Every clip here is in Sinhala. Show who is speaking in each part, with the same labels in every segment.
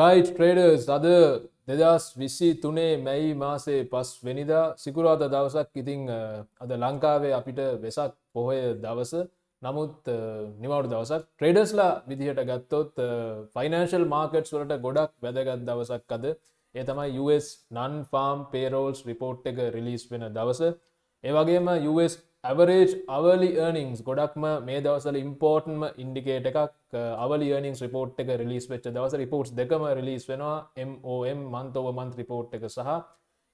Speaker 1: රයිට් ට්‍රේඩර්ස් අද දෙදස් විස්සි තුනේ මැයි මාසේ පස් වෙනිදා සිකුරාද දවසක් ඉතිං අද ලංකාවේ අපිට වෙසක් පොහොය දවස. නමුත් නිවවුඩ දවසක් ට්‍රේඩස්ලා විදිහට ගත්තොත් ෆයිනන්ශල් මාකට්ස් වලට ගොඩක් වැදගත් දවසක් අද. ඒ තමයි US non farm payrolls report එක රිලිස් වෙන දවස. ඒවගේම US ඇවරේජ් අවලි ඒර්නිංස් ගොඩක්ම මේ දවසල ඉම්පෝර්ටන්ම ඉන්ඩිකේට එකක් අවලි ඒර්නිංස් රිපෝට් එක රිලිස් වෙච්ච දවස රිපෝට්ස් දෙකම රිලිස් වෙනවා. MOM මන්තෝව මන්ත් රිපෝට් එක සහ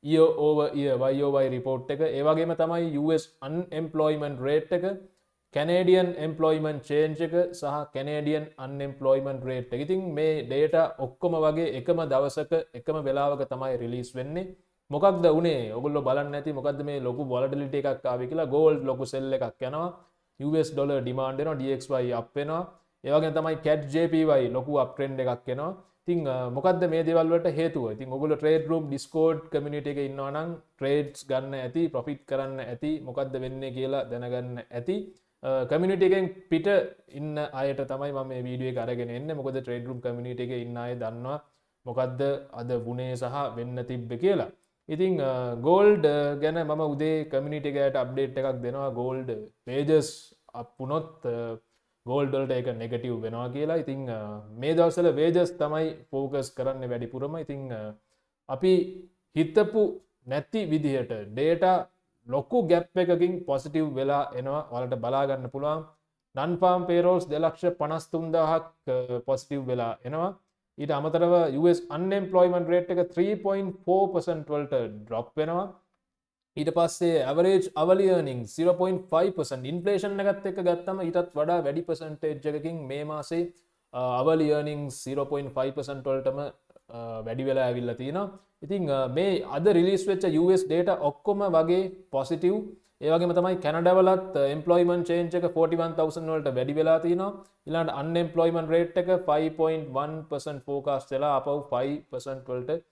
Speaker 1: ඊ ඕව ඊ වයිෝවයි රිපෝට් එක. ඒවගේම තමයි US අන්එම්පලොයිමන්් රේට් එක කැනඩියන් එම්පලොයිමන් චේන්ජ් එක සහ කැනඩියන් අන්එම්පලොයිමන් රේට් ඉතින් මේ ඩේට ඔක්කොම වගේ එකම දවසක එකම වෙලාවක තමයි රිලිස් වෙන්නේ. මොකක්ද වනේ ඔගුල්ල බලන්න ඇති මොකද මේ ලොකු බොලඩලිට එකක් ආවි කියලා? ගෝල්ඩ් ලොකු සෙල්ල එකක් යනවා. US ඩොල ඩිමාන්ඩන ඩක්වයි අපෙනවා ඒවගේ තමයි කැට් ජපවයි ලොකු අප්‍රෙන්ඩ් එකක් එනවා. තිං මොකද මේ දෙවල්වට හේතුව? ඉතින් ඔගුල ට්‍රේඩ් රුම් ඩිස්කෝඩ් කමිනිට එක ඉන්නවනම් ට්‍රේඩ්ස් ගන්න ඇති ප්‍රොෆිට් කරන්න ඇති මොකක්ද වෙන්නේ කියලා දැනගන්න ඇති. කමිනිට එකෙන් පිට ඉන්න අයට තමයි ම වීඩිය කරගෙන එන්න. මොකද ට්‍රේඩ් රුම් කමිනිට එක ඉන්න අය දන්නවා මොකක්ද අද වනේ සහ වෙන්න තිබ්බ කියලා. ඉතිං ගෝල්ඩ් ගැන මම උදේ කමිනිිටිකට අප්ඩේට් එකක් දෙනවා. ගෝල්ඩ් පේජස් අපපුනොත් ගෝල්ඩල්ට එක නෙගටව් වෙනවා කියලා. ඉතිං මේ දවසල වේජස් තමයි ෆෝකස් කරන්න වැඩිපුරම. ඉතිං අපි හිත්තපු නැති විදිහට ඩේට ලොක්කු ගැප් එකකින් පොසිටව් වෙලා එනවා. වලට බලාගන්න පුළුවන්. නන්පාම් පේරෝස් දෙලක්ෂ පනස්තුන්දාහක් පොසිටව් වෙලා එනවා ඊට අමතරව US අන්ම්පලොයිමන් රේට් එක 3.4% වලට ඩ්‍රොප් වෙනවා. ඊට පස්සේ ඇවරේජ් අවලියනිින් 0.5% ඉන්පලේෂන් එකත් එක ගත්තම ඉටත් වඩා වැඩි පසන්ටේජ් එකකින් මේ මාසේ uh, අවලියනිින් 0.5% වලටම uh, වැඩි වෙලා ඇවිල්ල තියෙන ඉතිං uh, මේ අද රිලිස් වෙච්ච US ඩේට ඔක්කොම වගේ පොසිටව් ඒවගේ තමයි කැනඩවලත් එම්පලොයිමන් චේන්ච එක 41,000 වලට වැඩි වෙලා තිනවා. ඉලාට අන්ම්පලොයිමන් රේට් එක 5.1% ෆෝකාස් වෙලා අපව් 5% වලට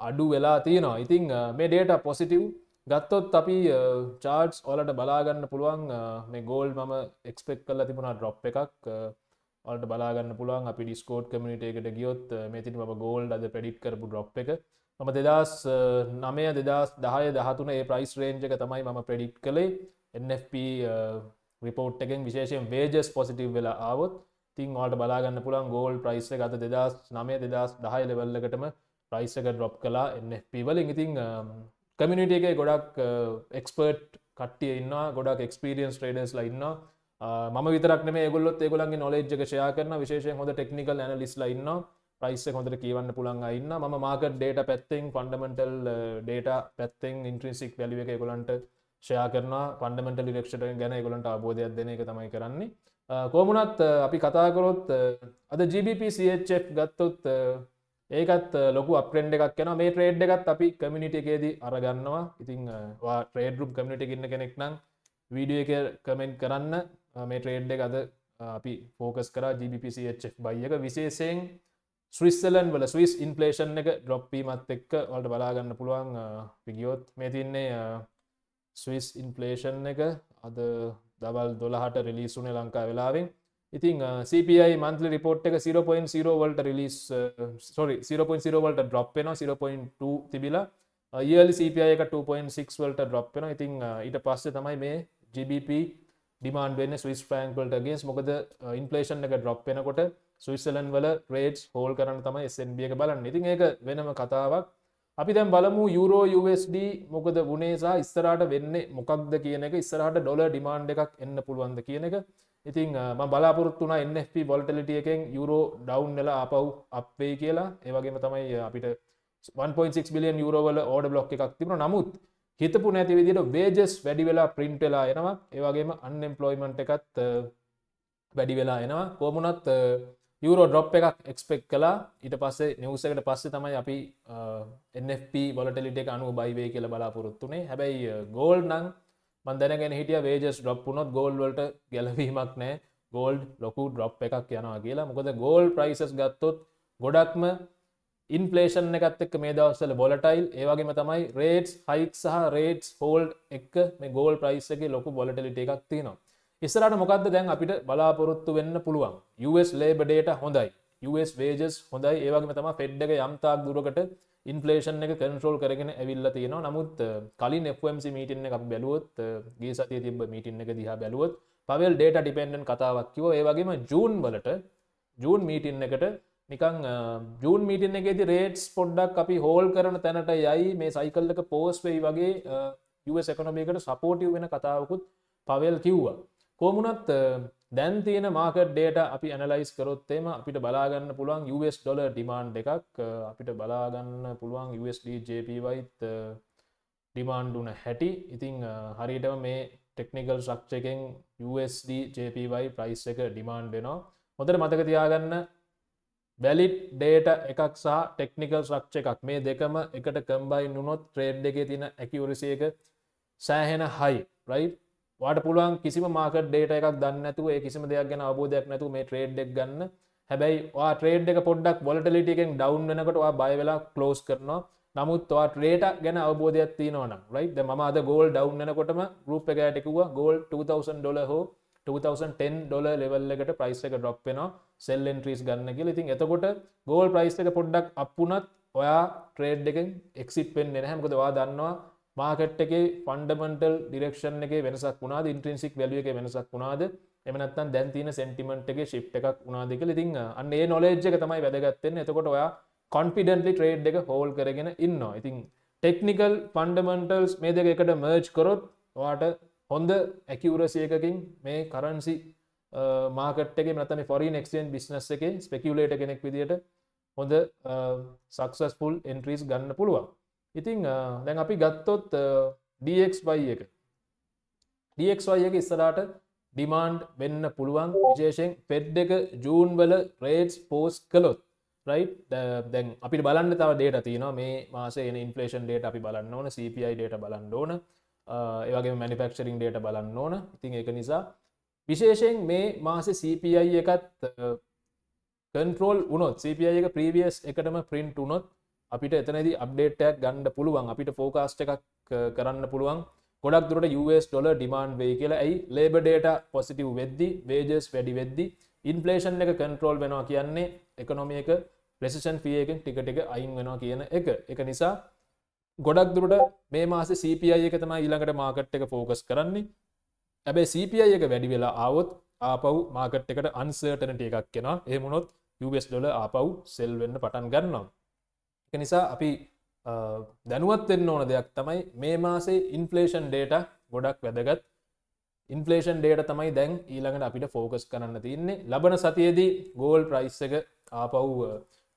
Speaker 1: අඩු වෙලා තියෙනවා ඉතිං uh, මේ ඩේට පොසිටව් ගත්තොත් අපි uh, චාර්ට්ස් ඔලට බලාගන්න පුළුවන් uh, මේ ගෝල් මම එක්ස්පෙක් කල්ල තිබුණා ඩ්‍රොප් එකක් ඔලට බලාගන්න පුළුවන්. අපි ඩිස්කෝඩ් කමිට එකට ගියොත් මේතින් ම ගෝල්ඩ අද පෙඩිට් කරපු ඩ්‍රොප් එක. මම දෙදස් නමය දෙදස් දහය දහතුන ඒ ප්‍රයිස් රේන්ජ එක තමයි මම ප්‍රඩික්් කළේ. NFP රිපෝට් uh, එකෙන් විශේෂයෙන් වේජස් පොසිටව් වෙලා ආවොත් තින් වාට බලාගන්න පුළන් ගෝල් ප්‍රයිස් ගත දෙදස් නමය දෙදස් දහය ලෙවල්ලකටම ප්‍රයිස් එක ඩ්‍රොප් කලා NFP වලින්. ඉතිං um, uh, කමිනිට uh, එක ගොඩක් එක්ස්පර්ට් කට්ටිය ඉන්න ගොඩක් එක්ස්පිරියන්ස් ට්‍රේඩර්ස් ලඉන්න ම විතරක් මේ ගොල්ලොත් ඒගොලන්ගේ නොලෙජ්ක ෂයා කරන විශේෂය හොඳ ටෙක්නිකල් ඇනලිස්ලා ඉන්නවා. ප්‍රයිස් හොඳට කියවන්න පුළන් ඉන්න ම මාකට ඩේට පැත්තෙන් ෆන්ඩමෙන්ටල් ඩේට uh, පැත්තෙන් ඉන්ට්‍රිසික් වැලිව එක ගොලන්ට ෂයා කරන පන්ඩමෙන්ටල් ිරක්ෂට ගැන ගොලන්ට අබෝධයක් දෙන එක තමයි කරන්නේ. Uh, කෝමුණත් uh, අපි කතාකරොත් අද GBPCHF ගත්තොත් ඒකත් ලොකු අප්‍රෙන්ඩ් එකක් යන මේ ට්‍රේඩ් එකත් අපි කමිනිට එකේදී අරගන්නවා. ඉතිං ට්‍රේඩ් රුප් කමිට ඉන්න කෙනෙක් නම් වීඩිය එක කමෙන්ට් කරන්න. මේ ට්‍රේඩ් එක අද අපි ෆෝකස් කර GBPCHF බයියක විශේෂයෙන් ස්විස්සලන් වල ස්විස් ඉන්පලේෂන් එක ඩොප්පීමත් එක්ක වලට බලාගන්න පුළුවන් පිගියෝත් මේ තින්නේ ස්විස් ඉන්පලේෂන් එක. අද දවල් දොළහට රිලිසුනේ ලංකා වෙලාවෙන්. ඉතින් CPI මන්තල රිපෝට් එක 0.0 වල්ට රිලිස් සොරි 0.0 වලට ඩ්‍රොප් වෙන 0.2 තිබිලා. ඒල් CPI එක 2.6 වලට ඩ්‍රොප් වෙන ඉතින් ඊට පස්සේ තමයි මේ GBP ඩිමාන්ඩ වෙන්න ස්විස් ෆ්‍රන්ක්වල්ට ගෙස් මොකද ඉන්පලේෂන් එක ඩ්‍රොප් වෙනකොට සුවිස්සලන් වල රේට් හෝල් කරන්න තමයි SNB එක බලන්න. ඉතින් ඒක වෙනම කතාවක්. අපි දැම් බලමු යුරෝ USD මොකද වනේසා ඉස්සරට වෙන්න මොකක්ද කියන එක. ඉස්සරහට ඩොල ඩිමාන්් එකක් එන්න පුළුවන්ද කියන එක. ඉතින් ම බලාපොරත්තුන NFP බොල්ටලිටිය එකෙන් යුරෝ ඩවන්් වෙලා අපව් අපේ කියලා. ඒවගේම තමයි අපිට 1.6 බිලියන් යුරෝවල ඕඩ බ්ලොක් එකක් තිබුණ. නමුත් හිතපු නැති විදිට වේජස් වැඩි වෙලා ප්‍රින්ටලා එනවා. ඒවගේම අන්එම්පලොයිමන්ට එකත් වැඩි වෙලා එනවා. කෝමුණත් යුරෝ ඩොප් එකක් එක්ස්පෙක් කලා ඊට පස්සේ නිවසකට පස්සේ තමයි අපි NFP බොලටලිට එක අනු බයිවේ කියල බලාපොරොත්තුනේ හැබැයි ගෝල් නං මන්දැනගෙන හිටිය වේජස් ඩොප්පුනොත් ගෝල්වලට ගැලවීමක් නෑ ගෝල්ඩ් ලොකු ඩොප් එකක් යනවා කියලා. මොකද ගෝල් ප්‍රයිසස් ගත්තොත් ගොඩක්ම ඉන්පලේෂන් එකත් එක් මේ දවස්සල බොලටයිල් ඒවගේම තමයි රේටස් හයික් සහ රේටස් හෝල්ඩ් එක් මේ ගෝල් ප්‍රයිස් එක ලොකු බොලටලිට එකක් තිනවා ඉස්සරට මොකක්ද දැන් අපිට බලාපොරොත්තු වෙන්න පුළුවන්? US ලේබ ඩේට හොඳයි. US වේජස් හොඳයි. ඒවගේ තම ෆෙඩ් එක යම්තාක් දුරකට ඉන්ෆලේෂන් එක කන්ට්‍රෝල් කරගෙන ඇවිල්ල තියෙනවා. නමුත් කලින් FMC මීටන්න එක බැලුවොත් ගේ සතිය තිබ මීටන්න එක දිහා බැලුවොත් පවල් ඩේට ඩිපෙන්ඩන් කතාවක් කිව ඒවගේම ජූන් වලට ජූන් මීටින් එකට නිකං ජූන් මීටින් එකෙති රේට්ස් පොඩ්ඩක් අපි හෝල් කරන තැනට යයි. මේ සයිකල්ලක පෝස් වෙයි වගේ US එකනොමිකට සපෝටව් වෙන කතාවකුත් පවල් කිව්වා. කෝමුණත් දැන් තියෙන මාකට් ඩේට අපි ඇනලයිස් කරොත්තේම අපිට බලාගන්න පුළුවන් US ඩොල ඩිමාන්් එකක්. අපිට බලාගන්න පුළුවන් USD JPවයිත් ඩිමාන්්ඩුන හැටි. ඉතිං හරිටම මේ ටෙක්නිකල් ශක්ෂකෙන් USD JPY ප්‍රයිස් එක ඩිමාන්් වෙනවා. හොඳට මතක තියාගන්න. වැලිට් ඩේට එකක් සහ ටෙක්නිකල් ශ්‍රක්ෂ එකක්. මේ දෙකම එකට කම්බයි නුනොත් ට්‍රේඩ් එක තින ඇකිවරසිය එක සෑහෙන හයි රයි් වාට පුළුවන් කිසිම මාක ඩේට එකක් දන්නඇතු ඒ කිසිම දෙයක් ගැන අබෝධයක් නැතු මේ ට්‍රේඩ් එක් ගන්න. හැබැයි ට්‍රේඩ් එක පොඩ්ඩක් බොලටලිටිකෙන් ඩවන්් වෙනකට බය වෙලා කලෝස් කරනවා. නමුත්වා ට්‍රේට ගැන අවබෝධයක් තියනවන රයි් ම අද ගෝල් ඩවන්නකොටම ගරුප් එක ඇටකුව ගෝල් 2000 ඩොල හෝ 2010 ඩොල ලෙවල් එකට ප්‍රයිස් එක ඩොප් වෙන සෙල් එන්ට්‍රීස් ගන්න කියල. ඉතින් එතකොට ගෝල් ප්‍රයිස් එක පොඩ්ඩක් අපපුනත් ඔයා ට්‍රේඩ් එකෙන් එක්සිට පෙන් එන හැමකදවා දන්නවා මාකට් එක ෆන්ඩමන්ටල් ඩිරක්ෂන් එක වෙනසක් වුණාද? ඉන්ට්‍රන්සික් වැලිය එක වෙනසක් වුණාද? එමනත්තන් දැන්තින සෙන්ටිමෙන්ට් එක ශිප් එකක් වුණාදක ඉතින් අන්න ඒ නොලෙජ් එක තමයි වැදගත්තෙන් එතකොට ඔයා කොන්ෆිඩන්ටලි ට්‍රේඩ් එක හෝල් කරගෙන ඉන්නවා. ඉතින් ටෙක්නිකල් ෆන්ඩමන්ටල්ස් මේ දෙක එකට මර්ජ් කරොත් වාට හොඳ ඇකිවරසියකකින් මේ කරන්සි මාකට්ක නතම ෆොරින් එක්ෂන් බිස්නස් එක ස්පෙකියලේට කෙනෙක් විදිට හොඳ සක්සස්පුල් එන්ට්‍රීස් ගන්න පුළුවන්. ඉතිං දැන් අපි ගත්තොත් DXY එක. DXY එක ඉස්සරාට ඩිමාන්ඩ් වෙන්න පුළුවන් විශේෂෙන් පෙඩ් එක ජූන් වල රේට්ස් පෝස් කළොත් රයි් දැන් අපි බලන්න තව ඩේට තියන මේ මාසේ ඉන්ෆලේෂන් ඩේට අපි බලන්න ඕන CPI ඩේට බලන්න ඕන ඒවගේ මනිෆක්ෂරින් ඩේට බලන්න ඕන. ඉතින් එක නිසා විශේෂයෙන් මේ මාස CPI එකත් කන්ටරෝල් උනොත් CPI එක ප්‍රීවියස් එකටම ප්‍රින්ට් උනොත් අපිට එතනදි අප්ඩේටයක් ගණ්ඩ පුළුවන්. අපිට ෆෝකාස්ට එකක් කරන්න පුළුවන්. ගොඩක් දුරට US ඩොල ඩිමාන්් වේ කියලා. ඇයි? ලේබ ඩේට පොසිටව් වෙද්දි වේජස් වැඩි වෙද්දි ඉන්ෆලේෂන් එක කන්ට්‍රෝල් වෙනවා කියන්නේ එකනොමිය එක ප්‍රෙසිෂන් පියගෙන් ටික ටික අයින් වෙනවා කියන එක. එක නිසා ගොඩක් දුරට මේ මාස CPI එක තම ඊළඟට මාකට් එක ෆෝකස් කරන්නේ. ඇබැයි CPI එක වැඩි වෙලා ආවොත් ආපව් මාකට් එකට අන්සර්ටනට එකක් කෙන එමුණොත් US ඩොල ආපව් සෙල් වෙන්න පටන් ගන්නවා. එක නිසා අපි දැනුවත් වෙන්න ඕන දෙයක් තමයි මේ මාසේ ඉන්ෆලේෂන් ඩේට ගොඩක් වැදගත්. ඉන්ෆලේෂන් ඩේට තමයි දැන් ඊළඟට අපිට ෆෝකස් කරන්න තින්නේ ලබන සතියේදී ගෝල් ප්‍රයිස් එක ආපව්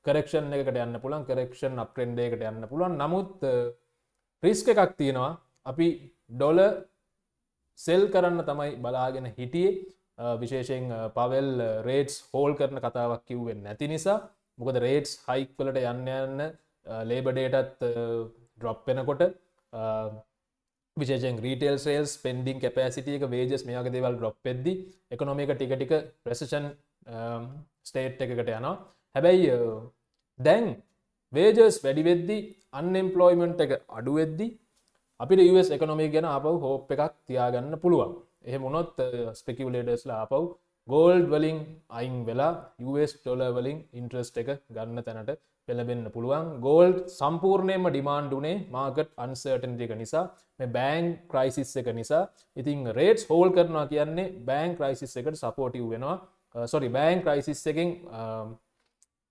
Speaker 1: කරක්ෂන් එකට යන්න පුළන් කරක්ෂන් අප්‍රෙන්ඩේකට යන්න පුළුවන්. නමුත් රිස්ක එකක් තියෙනවා. අපි ඩොල සෙල් කරන්න තමයි බලාගෙන හිටියේ. විශේෂයෙන් පවල් රේටස් හෝල් කරන කතාවක් කිව්වෙන් නැති නිසා. මොකද රේටස් හයික්වලට යන්න යන්න ලේබඩේටත් ඩ්‍රොප් වෙනකොට විශේෂෙන් රීටල් සේල්ස් පෙන්ඩිං කැපසිටියක වේජස් මේක දෙවල් ඩ්‍රොප් එද්දි එකනොමික ටිකටික ප්‍රසෂන් ස්ටේට් එකකට යනවා. හැබැයි දැන් වේජස් වැඩිවෙද්දි අන්නෙම්පලොයිමන්ට් එක අඩුවෙද්දි අපිට US එකනොමි ගැන අපව හෝප් එකක් තියාගන්න පුළුවන්. එහ මොනොත් ස්පෙකිවලේටස්ලා අපව් ගෝල්ඩ් වලින් අයින් වෙලා US ටොල වලින් ඉන්ට්‍රස්ට එක ගන්න තැනට පෙළබෙන්න්න පුළුවන්. ගෝල්ඩ් සම්පූර්ණයම ඩිමාන්්ඩුනේ මාකට් අන්සර්ටන්තික නිසා මේ බෑන් ක්‍රයිසිස් එක නිසා. ඉතින් රේට් හෝල් කරනවා කියන්නේ බෑන් ක්‍රයිසිස් එකට සපෝටව් වෙනවා. සොරි බෑන් ක්‍රයිසිස් එකින්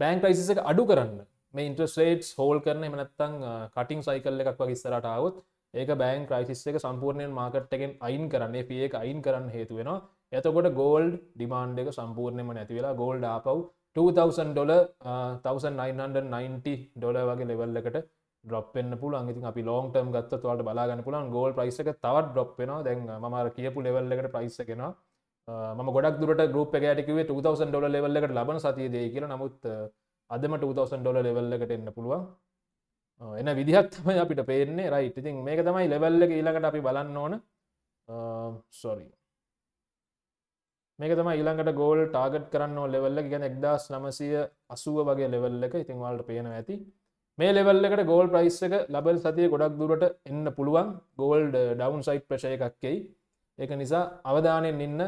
Speaker 1: බෑන් ක්‍රයිසිස එක අඩු කරන්න. මේ ඉන්ට්‍රස්ේටස් හෝල් කරන එමනත්තං කටින් සයිකල් එකක් වගේ ස්තරටාවත් ඒක බෑන් ක්‍රයිසිස් එක සම්පූර්ණයෙන් මාකට්ටකෙන් අයින් කරන්නේ පිය එක අයින් කරන්න හේතු වෙන එතකොට ගෝල්ඩ් ඩිමාන්් එක සම්පූර්ණයම නැතිවෙලා ගෝල්ඩ් ආපව් 2000 ඩොල 1990 ඩොල වගේ ලෙවල් එකට ඩොපෙන් පුල අගති අපි ලෝන්ටම් ගත්ත තුවට බලාගන්න පුලන් ගෝල් ප්‍රයිස එක තවත් ඩොප් වෙන දැන් මර කියපු ලෙවල් එකට ප්‍රයිස් කෙනවා ම ගොඩක් දුරට ගරුප් එකටිවේ 2000 ඩොල ලෙවල් එකට ලබන සතිය දේ කියල. නමුත් අදම 2000 ඩොල ලෙවල් එකට එන්න පුළුවන්. එන විදිහත් තමයි අපිට පේන්නේ රයි ඉතින් මේක තමයි ලෙවල් එක ඊළඟට අපි බලන්න ඕන. සොරි මේක තම ඊළඟට ගෝල් ටාගට් කරන්න ලෙවල්ල ගැන එක්දස් නමසය අසුව වගේ ලෙවල්ල එක. ඉතින් වල්ට පේන ඇති. මේ ලෙවල්ලකට ගෝල් ප්‍රයිස් එක ලබල් සතිය ගොඩක් දුරට එන්න පුළුවන්. ගෝල්ඩ ඩවන් සයිට් ප්‍රශය එකක්කෙයි ඒක නිසා අවධානයෙන් ඉන්න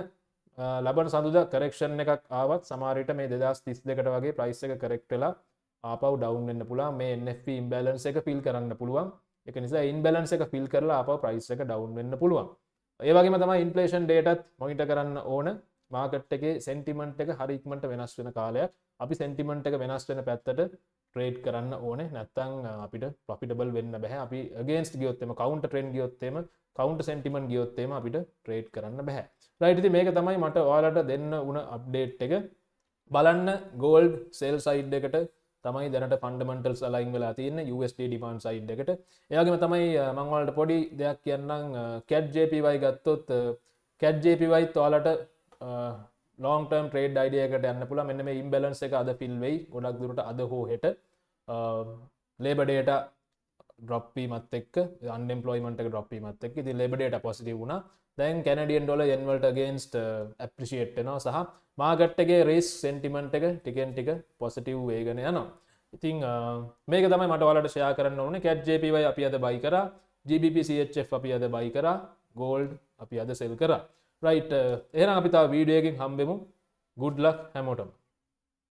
Speaker 1: ලබන සඳුද කරෙක්ෂන් එකක් ආවත් සමාරයට මේ දෙදස් තිස් දෙකට වගේ ප්‍රයිස් එක කරෙක්ටලා ආපව ඩවන්න්න පුලා මේ NF ඉම්බලන්ස එක ෆිල් කරන්න පුළුවන්. එක නිසා ඉන්බලන්ස එක ෆිල් කරලා අප ප්‍රයිස් එක ඩවන්් වෙන්න පුළුවන්. ඒවගේ තම ඉන්පලේෂන් ඩේටත් මොනිට කරන්න ඕන. මාකට් එක සෙන්ටිමන්ට් එක හරික්මට වෙනස් වෙන කාලයක්. අපි සෙන්ටිමන්ට් එක වෙනස් වෙන පැත්තට ට්‍රේඩ් කරන්න ඕන. නැත්තං අපිට පොෆිටබල් වෙන්න බැහ අපි ගේන්ස් ගියොත්තම කවන්ට ට්‍රෙන් ගියොත්තේම කවන්ට සෙන්ටිමන් ගියොත්තේම අපිට ට්‍රේඩ් කරන්න බැහැ රයිටති මේක තමයි මට ඔයාලට දෙන්න උන අප්ඩේට් එක. බලන්න ගෝල්ඩ් සෙල් සයිඩ් එකට තමයි දැනට ෆන්ඩමන්ටල් සලයින් වෙලා තියන්න USD ඩිමාන් සයිඩ් එකට. එයාගේම තමයි මංවලට පොඩි දෙයක් කියන්නම්. කැට් ජපවයි ගත්තොත් කැට් ජපවයි තවාලට ලෝන්ටර්ම් ට්‍රේඩ් අයිඩියකට යන්න පුළ මෙන්න මේ ඉම්බලන්ස එක අද පිල්වෙයි ගොඩක් දුරට අද හෝ හෙට. ලේබඩේට ඩොප්පීමත් එක් අන්ඩම්පලොයිමට ඩොප්පීමත් එක් ති ලෙබඩේට පොසිටි වුණ. දැන් කැනඩියන් ඩොල එන්වල්ට ගේන්ස්ට ඇප්‍රිසිේට්නවා සහ මාගට්ටගේ රේස් සෙන්ටිමන්ට් එක ටිකෙන් ටික පොසිටව් වේගෙන යනවා. ඉතිං uh, මේක තමයි මට වලට ෂයා කරන්න ඕන. කැට් ජපවයි අපි අද බයි කර. GBPCHF අපි අද බයි කර. ගෝල්ඩ් අපි අද සෙල් කර. Right uh, එහනම් අපිතා වීඩියෝකින් හම්බෙමු. ගුඩ්ලක් හැමෝටම.